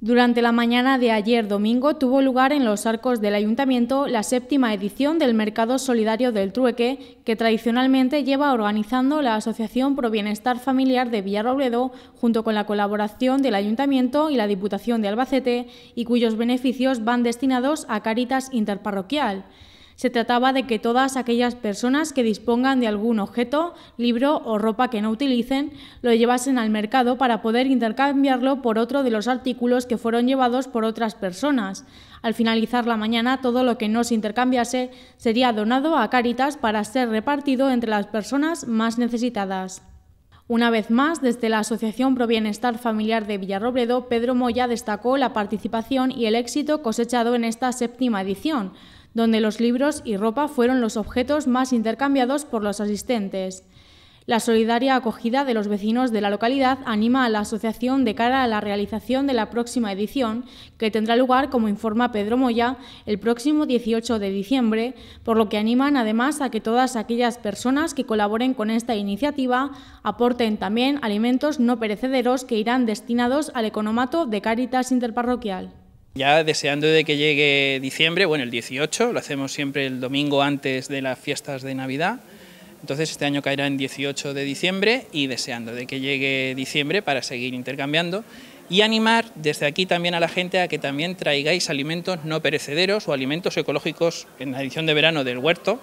Durante la mañana de ayer domingo tuvo lugar en los arcos del ayuntamiento la séptima edición del Mercado Solidario del Trueque, que tradicionalmente lleva organizando la Asociación Pro Bienestar Familiar de Villarrobledo, junto con la colaboración del ayuntamiento y la Diputación de Albacete, y cuyos beneficios van destinados a Caritas Interparroquial. Se trataba de que todas aquellas personas que dispongan de algún objeto, libro o ropa que no utilicen, lo llevasen al mercado para poder intercambiarlo por otro de los artículos que fueron llevados por otras personas. Al finalizar la mañana, todo lo que no se intercambiase sería donado a Cáritas para ser repartido entre las personas más necesitadas. Una vez más, desde la Asociación Pro Bienestar Familiar de Villarrobledo, Pedro Moya destacó la participación y el éxito cosechado en esta séptima edición donde los libros y ropa fueron los objetos más intercambiados por los asistentes. La solidaria acogida de los vecinos de la localidad anima a la asociación de cara a la realización de la próxima edición, que tendrá lugar, como informa Pedro Moya, el próximo 18 de diciembre, por lo que animan además a que todas aquellas personas que colaboren con esta iniciativa aporten también alimentos no perecederos que irán destinados al economato de Cáritas Interparroquial. Ya deseando de que llegue diciembre, bueno, el 18, lo hacemos siempre el domingo antes de las fiestas de Navidad, entonces este año caerá en 18 de diciembre y deseando de que llegue diciembre para seguir intercambiando y animar desde aquí también a la gente a que también traigáis alimentos no perecederos o alimentos ecológicos en la edición de verano del huerto,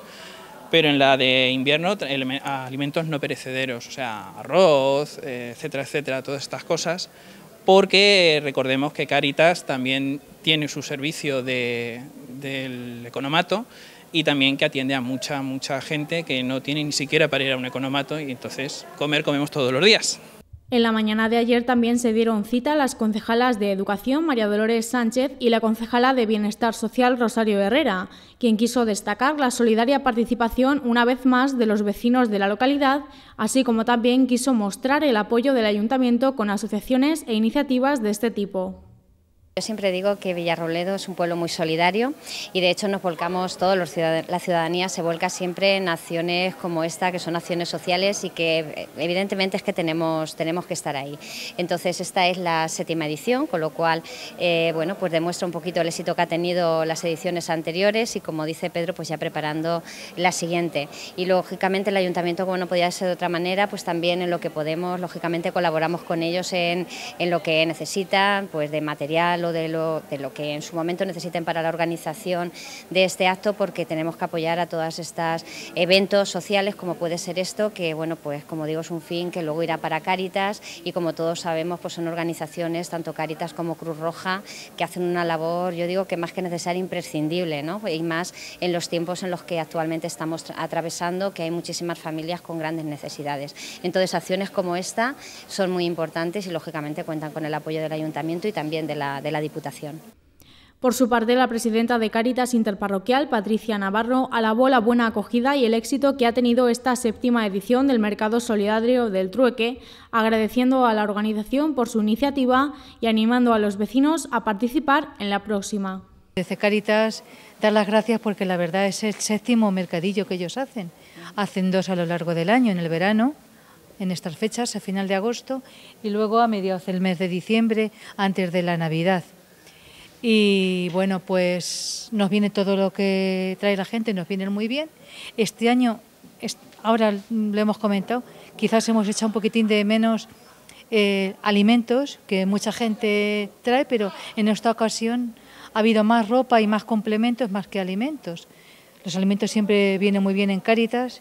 pero en la de invierno alimentos no perecederos, o sea, arroz, etcétera, etcétera, todas estas cosas, porque recordemos que Caritas también tiene su servicio del economato y también que atiende a mucha, mucha gente que no tiene ni siquiera para ir a un economato y entonces comer comemos todos los días. En la mañana de ayer también se dieron cita las concejalas de Educación María Dolores Sánchez y la concejala de Bienestar Social Rosario Herrera, quien quiso destacar la solidaria participación una vez más de los vecinos de la localidad, así como también quiso mostrar el apoyo del ayuntamiento con asociaciones e iniciativas de este tipo. Yo siempre digo que Villarrobledo es un pueblo muy solidario y de hecho nos volcamos, todos los la ciudadanía se volca siempre en acciones como esta, que son acciones sociales y que evidentemente es que tenemos, tenemos que estar ahí. Entonces esta es la séptima edición, con lo cual eh, bueno, pues demuestra un poquito el éxito que ha tenido las ediciones anteriores y como dice Pedro, pues ya preparando la siguiente. Y lógicamente el ayuntamiento, como no podía ser de otra manera, pues también en lo que podemos, lógicamente colaboramos con ellos en, en lo que necesitan, pues de material de lo, de lo que en su momento necesiten para la organización de este acto, porque tenemos que apoyar a todas estas eventos sociales, como puede ser esto, que bueno, pues como digo, es un fin que luego irá para Cáritas y como todos sabemos, pues son organizaciones, tanto Cáritas como Cruz Roja, que hacen una labor, yo digo que más que necesaria, imprescindible, ¿no? y más en los tiempos en los que actualmente estamos atravesando, que hay muchísimas familias con grandes necesidades. Entonces, acciones como esta son muy importantes y lógicamente cuentan con el apoyo del Ayuntamiento y también de la, de la Diputación. Por su parte, la presidenta de Cáritas Interparroquial, Patricia Navarro, alabó la buena acogida y el éxito que ha tenido esta séptima edición del Mercado Solidario del Trueque, agradeciendo a la organización por su iniciativa y animando a los vecinos a participar en la próxima. Desde Cáritas, dar las gracias porque la verdad es el séptimo mercadillo que ellos hacen. Hacen dos a lo largo del año, en el verano, en estas fechas, a final de agosto, y luego a mediados del mes de diciembre, antes de la Navidad. Y bueno, pues nos viene todo lo que trae la gente, nos viene muy bien. Este año, ahora lo hemos comentado, quizás hemos echado un poquitín de menos eh, alimentos que mucha gente trae, pero en esta ocasión ha habido más ropa y más complementos más que alimentos. Los alimentos siempre vienen muy bien en Cáritas